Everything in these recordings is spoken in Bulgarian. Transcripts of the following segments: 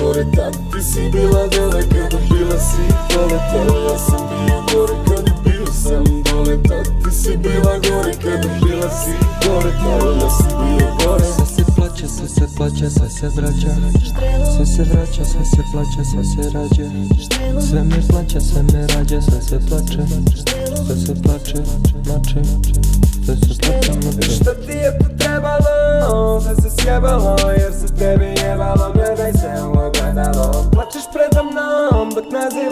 gore Tad. Ti si bila dole kada bila si poletela Ja sam bio gore kada bio sam dole Tad. Ti si bila gore kada bila si poletela Ja sam bio gore. Sve se plaće, sve se plaće, sve se vraća. Sve se vraća, sve se plaće, sve se rađe Sve mi plaće, sve me rađe, sve se plače. Sve se plače, mače Sve se plače, mače Šta ti je to trebalo, sve se sjebalo Jer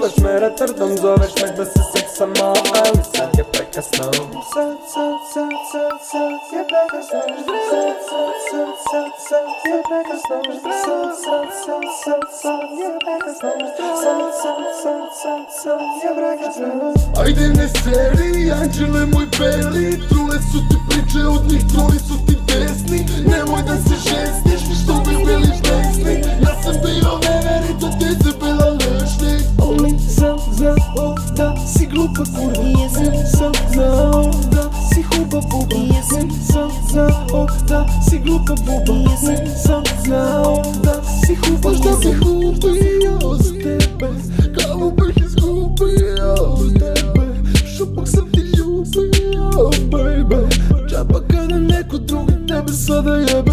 dok nazivaš me retardom Zoveš me da se seksamo, ali sad je prekasno Sad, sad, sad, sad, sad je prekasno Sad, sad, sad, sad, sad je prekasno Sad, sad, sad, sad, sad je prekasno Sad, sad, sad, sad, sad je prekasno Ajde ne seri, anđele moj beli Trule su ti priče od njih, забувам Съм знал да си хубаш, да си хубил с тебе Каво бих изгубил с тебе Шупах съм ти любил, бейбе Чапака на някой друг небеса, да ебе